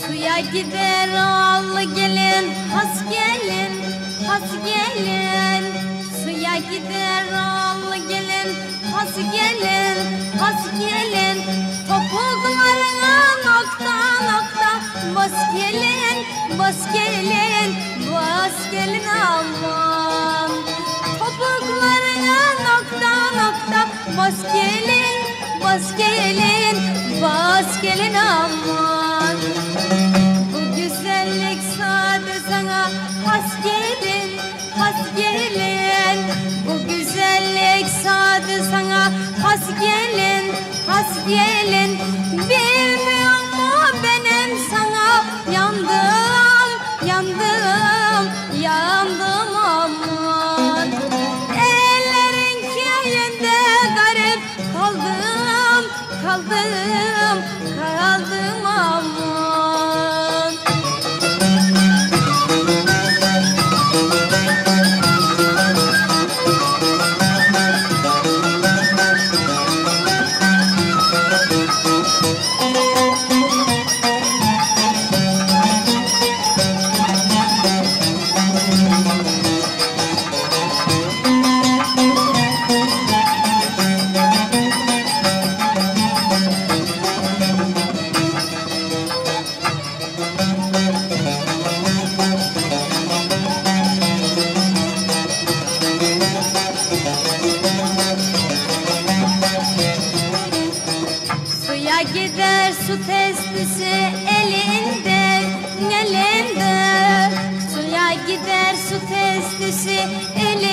Suya gider oğlu gelin, has gelin, has gelin. Suya gider oğlu gelin, has gelin, has gelin. Topuklarına nokta nokta bas gelin, bas gelin, bas gelin Allah bas gelin Bas gelin aman bu güzellik sade sana has gelin, has gelin. Bu güzellik sade sana has gelin, has gelin. Bilmiyor kaldım kaldım ama gider su testisi elinde elinde. Suya gider su testisi elinde.